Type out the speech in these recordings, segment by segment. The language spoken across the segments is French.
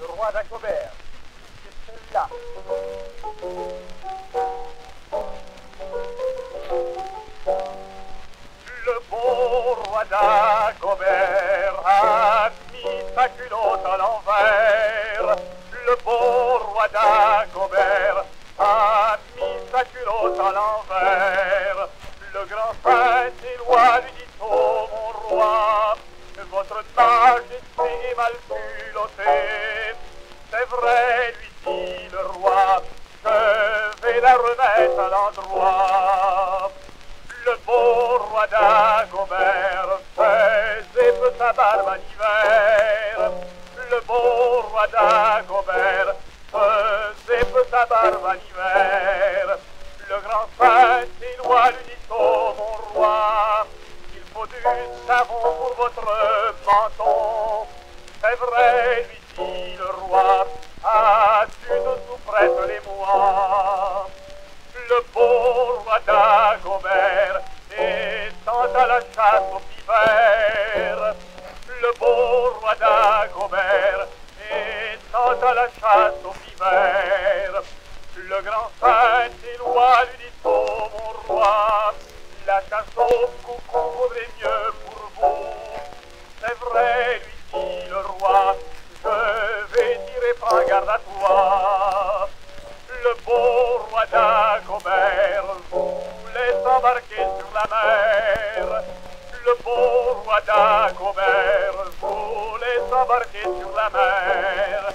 le roi d'Agobert. C'est celle-là. Le beau roi d'Agobert a mis sa culotte à l'envers. Le beau roi d'Agobert a mis sa culotte à l'envers. Le grand saint Éloi lui dit, oh mon roi, votre majesté est mal culottée. Vrai, lui dit le roi, je vais la remettre à l'endroit. Le beau roi d'Agobert faisait peu sa barbe en hiver. Le beau roi d'Agobert faisait peu sa barbe en hiver. Le grand saint Éloi lui dit, mon roi, il faut du savon pour votre menton. C'est vrai, lui dit chasse au pivert. Le beau roi d'Agobert étant à la chasse au pivert. Le grand saint Éloi lui dit, oh mon roi, la chasse au coucou vaudrait mieux pour vous. C'est vrai, lui dit le roi, je vais tirer prends garde à toi. Le beau roi d'Agobert voulait s'embarquer sur la mer. Le beau roi d'Agobert voulait s'embarquer sur la mer.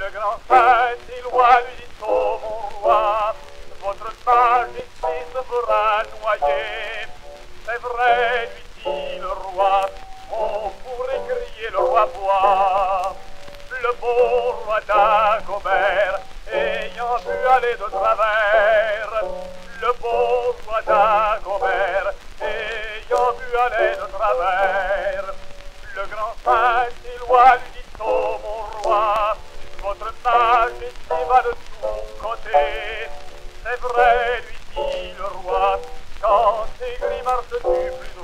Le grand saint Éloi lui dit, oh mon roi, votre majesté se fera noyer. C'est vrai, lui dit le roi, on pourrait crier le roi bois. Le beau roi d'Agobert, ayant vu aller de travers, le beau roi d'Agobert, aller de travers, le grand saint Éloi lui dit, oh mon roi, votre majesté va de tous côtés. C'est vrai, lui dit le roi, quand ses grimaces du